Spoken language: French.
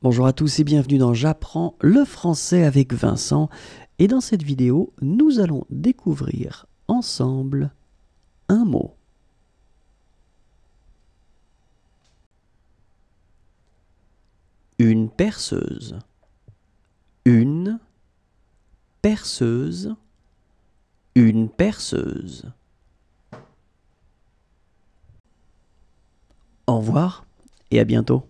Bonjour à tous et bienvenue dans J'apprends le français avec Vincent. Et dans cette vidéo, nous allons découvrir ensemble un mot. Une perceuse. Une perceuse. Une perceuse. Au revoir et à bientôt.